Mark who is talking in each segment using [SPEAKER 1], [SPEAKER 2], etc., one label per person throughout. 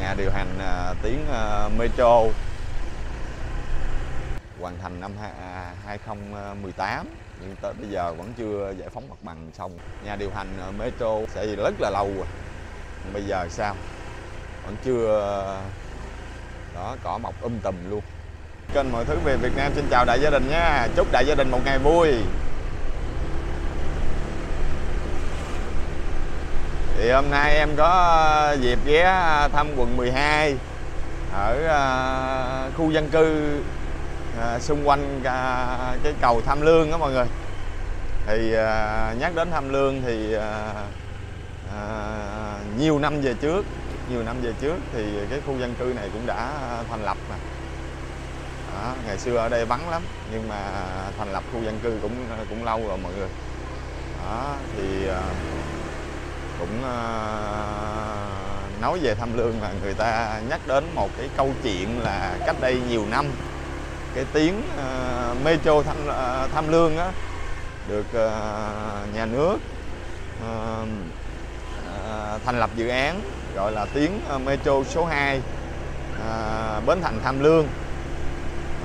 [SPEAKER 1] nhà điều hành à, tuyến à, metro. Hoàn thành năm hai- à, 2018 nhưng tới bây giờ vẫn chưa giải phóng mặt bằng xong. Nhà điều hành à, metro sẽ rất là lâu rồi. Bây giờ sao? Vẫn chưa đó cỏ mọc um tùm luôn. Kênh mọi thứ về Việt Nam xin chào đại gia đình nha. Chúc đại gia đình một ngày vui. Thì hôm nay em có ờ, dịp ghé ờ, thăm quận 12 ở ờ, khu dân cư xung quanh cái cầu Tham Lương đó mọi người. Thì nhắc đến Tham Lương thì nhiều năm về trước nhiều năm về trước thì cái khu dân cư này cũng đã thành lập mà. Đó, ngày xưa ở đây vắng lắm nhưng mà thành lập khu dân cư cũng cũng lâu rồi mọi người. Đó thì cũng ờ, nói về Tham Lương là người ta nhắc đến một cái câu chuyện là cách đây nhiều năm cái tuyến uh, ờ, metro Tham, uh, Tham Lương á được uh, nhà nước uh, thành lập dự án gọi là tuyến metro số 2 à, Bến Thành Tham Lương.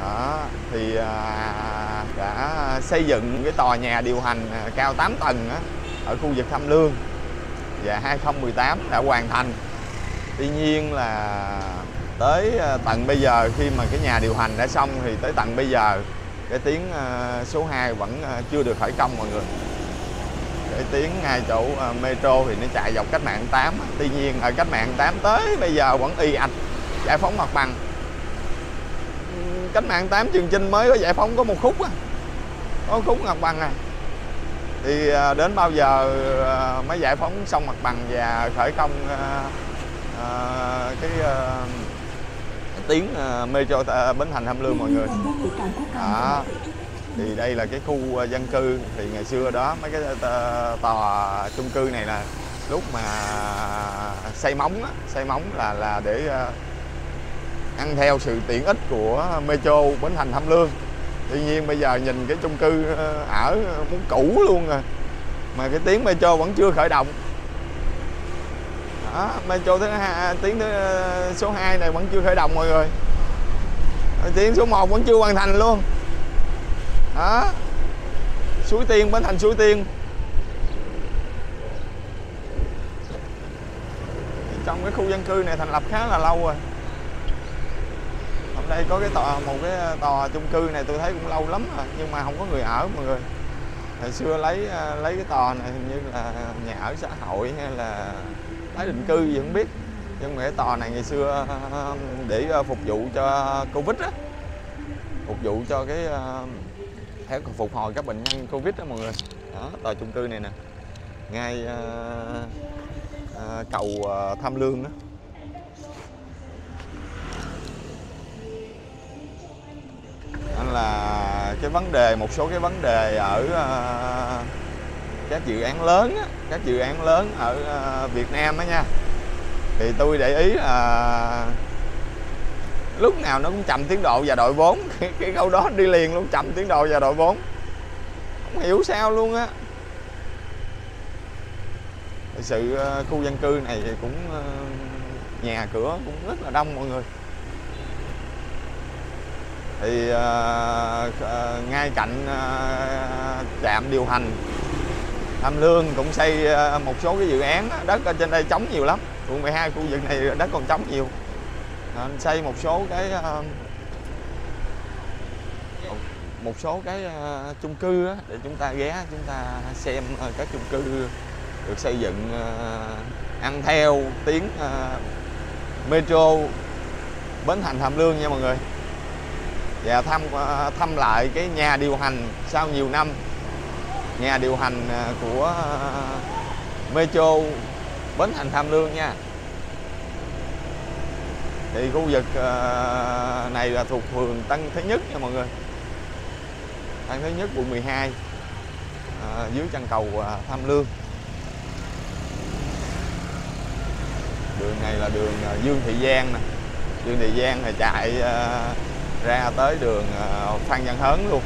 [SPEAKER 1] Đó thì à, đã xây dựng cái tòa nhà điều hành cao 8 tầng á, ở khu vực Tham Lương. Dạ, và 2018 đã hoàn thành. Tuy nhiên là tới ờ, tận bây giờ khi mà cái nhà điều hành đã xong thì tới tận bây giờ cái tuyến ờ, số 2 vẫn ờ, chưa được khởi công mọi người. Cái tuyến ngay chỗ metro thì nó chạy dọc cách mạng 8 tuy nhiên ở cách mạng 8 tới bây giờ vẫn y ạch, giải phóng mặt bằng. Cách mạng 8 Trường trình mới có giải phóng có một khúc á. Có khúc mặt bằng à thì à, đến bao giờ à, mới giải phóng xong mặt bằng và khởi công à, cái à, tuyến metro Bến Thành Tham Lương mọi người? Đó thì đây là cái khu dân cư. Thì ngày xưa đó mấy cái tòa, chung cư này là lúc mà xây móng đó, xây móng là là để ăn theo sự tiện ích của metro Bến Thành Tham Lương tuy nhiên bây giờ nhìn cái chung cư ờ, ở muốn cũ luôn rồi mà cái tiếng metro vẫn chưa khởi động. Đó, metro thứ hai à, tiếng thứ ờ, số 2 này vẫn chưa khởi động mọi người. Tiếng số 1 vẫn chưa hoàn thành luôn. Đó. Suối tiên bến thành suối tiên. Trong cái khu dân cư này thành lập khá là lâu rồi đây có cái tòa một cái ờ, tòa chung cư này tôi thấy cũng lâu lắm rồi nhưng mà không có người ở mọi người. Hồi xưa lấy ờ, lấy cái tòa này hình như là nhà ở xã hội hay là tái định cư gì không biết. Nhưng mà cái tòa này ngày xưa ờ, để phục vụ cho covid á. Phục vụ cho cái theo phục hồi các bệnh nhân covid đó mọi người. Đó tòa chung cư này nè. Ngay uh, uh, cầu uh, tham lương đó. Nên là cái vấn đề một số cái vấn đề ở uh, các dự án lớn á, các dự án lớn ở uh, Việt Nam á nha. Thì tôi để ý là lúc nào nó cũng chậm tiến độ và đội vốn. Cái, cái câu đó đi liền luôn chậm tiến độ và đội vốn. Không hiểu sao luôn á. Sự ờ, khu dân cư này thì cũng nhà cửa cũng rất là đông mọi người thì uh, ngay cạnh uh, trạm điều hành Tham Lương cũng xây một số cái dự án đó, đất ở trên đây trống nhiều lắm. Quận 12 khu vực này đất còn trống nhiều. Ờ, xây một số cái một số cái chung cư đó, để chúng ta ghé chúng ta xem ờ, các chung cư được xây dựng ăn theo tiếng metro Bến Thành Tham Lương nha mọi người và thăm ờ, thăm lại cái nhà điều hành sau nhiều năm. Nhà điều hành ờ, của ờ, metro Bến Thành Tham Lương nha. Thì khu vực này là thuộc phường Tân Thế Nhất nha mọi người. Tân Thế Nhất, quận 12 dưới chân cầu Tham Lương. Đường này là đường Dương Thị Giang nè. Dương Thị Giang là chạy ra tới đường ờ, Phan Văn Hớn luôn.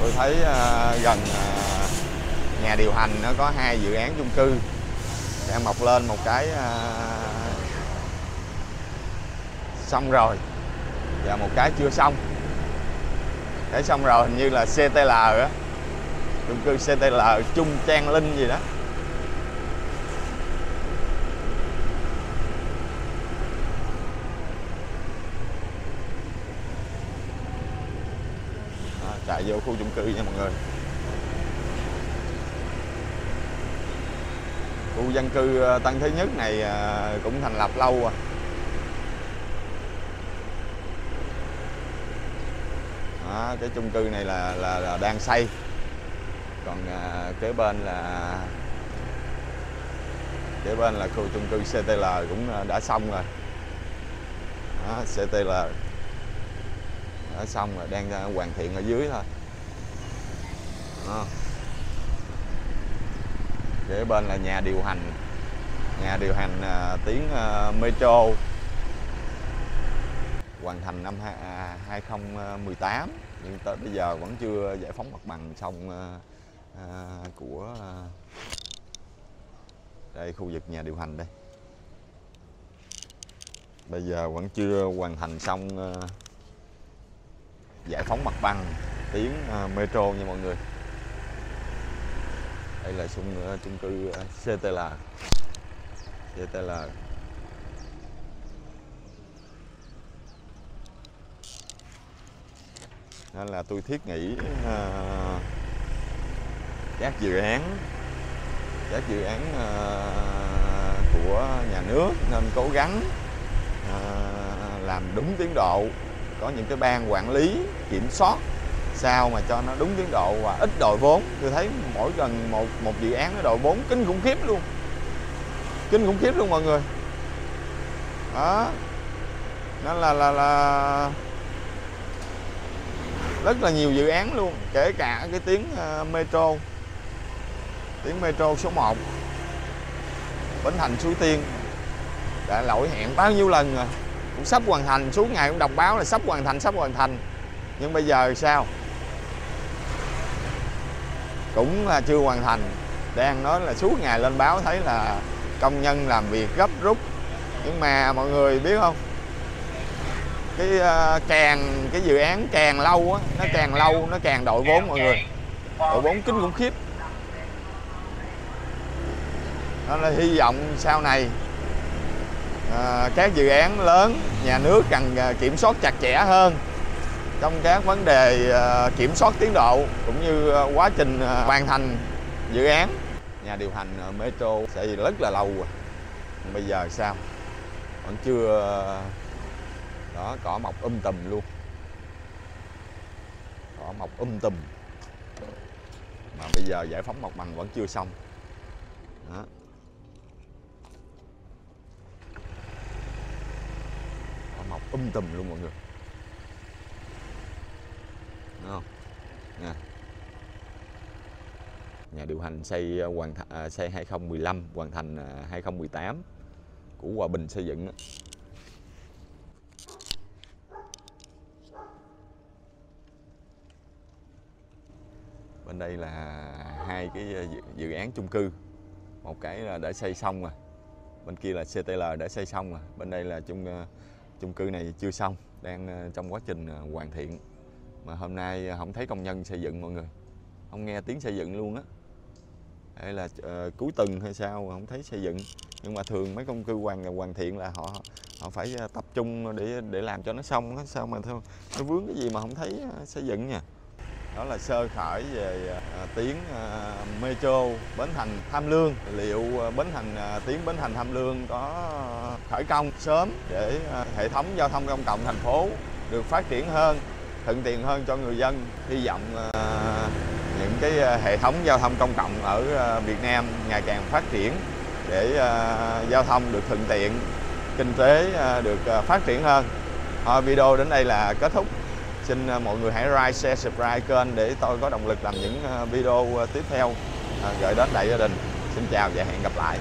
[SPEAKER 1] Tôi thấy ờ, gần ờ, nhà điều hành nó có hai dự án chung cư. Đang mọc lên một cái xong rồi, và một cái chưa xong. Cái xong rồi hình như là CTL á, chung cư CTL Trung Trang Linh gì đó à, chạy vô khu chung cư nha mọi người. Khu dân cư tăng Tân Thế Nhất này ờ, cũng thành lập lâu rồi. Đó, cái chung cư này là, là, là đang xây. Còn à, kế bên là kế bên là khu chung cư CTL cũng đã xong rồi. Đó, CTL đã xong rồi đang ờ, hoàn thiện ở dưới thôi. À. kế bên là nhà điều hành nhà điều hành à, tuyến à, metro. Hoàn thành năm à, 2018 nhưng tới bây giờ vẫn chưa giải phóng mặt bằng xong à, à, của à, đây khu vực nhà điều hành đây. Bây giờ vẫn chưa hoàn thành xong à, giải phóng mặt bằng tuyến à, metro nha mọi người. Đây là xung à, chung cư à, CTL CTL nên là tôi thiết nghĩ uh, các dự án các dự án uh, của nhà nước nên cố gắng uh, làm đúng tiến độ có những cái ban quản lý kiểm soát sao mà cho nó đúng tiến độ và ít đội vốn. Tôi thấy mỗi gần một một dự án nó đội vốn kinh khủng khiếp luôn. Kinh khủng khiếp luôn mọi người. Đó. Nên là là là rất là nhiều dự án luôn kể cả cái tuyến uh, ờ, metro. Tuyến metro số 1 Bến Thành Suối Tiên đã lỗi hẹn bao nhiêu lần rồi cũng sắp hoàn thành suốt ngày cũng đọc báo là sắp hoàn thành sắp hoàn thành. Nhưng bây giờ sao? Cũng là chưa hoàn thành. Đang nói là suốt ngày lên báo thấy là công nhân làm việc gấp rút. Nhưng mà mọi người biết không? Cái uh, càng cái dự án càng lâu á nó càng lâu nó càng đội vốn mọi người. Đội vốn kinh khủng khiếp. Đó là hy vọng sau này à, các dự án lớn nhà nước cần à, kiểm soát chặt chẽ hơn trong các vấn đề à, kiểm soát tiến độ cũng như à, quá trình hoàn thành dự án. Nhà điều hành metro sẽ rất là lâu rồi. Bây giờ sao? Vẫn chưa đó cỏ mọc um tùm luôn. Cỏ mọc um tùm. Mà bây giờ giải phóng mặt bằng vẫn chưa xong. Đó. cỏ mọc um tùm luôn mọi người. Đúng không? Nè nhà điều hành xây à, à, hoàn thành xây 2015 hoàn thành 2018 của Hòa Bình xây dựng bên đây là hai cái à, dự, án chung cư. Một cái là đã xây xong rồi bên kia là CTL đã xây xong rồi. Bên đây là chung chung cư này chưa xong đang ờ, trong quá trình ờ, hoàn thiện. Mà hôm nay ờ, không thấy công nhân xây dựng mọi người. Không nghe tiếng xây dựng luôn á. Hay là uh, cuối tuần hay sao không thấy xây dựng. Nhưng mà thường mấy công cư hoàn hoàn thiện là họ họ phải tập trung để để làm cho nó xong á. Sao mà thôi nó vướng cái gì mà không thấy xây dựng nha đó là sơ khởi về à, tuyến à, metro, bến thành tham lương. Liệu à, bến thành tuyến bến thành tham lương có khởi công sớm để hệ thống giao thông công cộng thành phố được phát triển hơn, thuận tiện hơn cho người dân? Hy vọng những cái hệ thống giao thông công cộng ở Việt Nam ngày càng phát triển để giao thông được thuận tiện, kinh tế được phát triển hơn. Video đến đây là kết thúc xin à, mọi người hãy like, share, subscribe kênh để tôi có động lực làm những à, video à, tiếp theo gửi đến đại gia đình. Xin chào và hẹn gặp lại.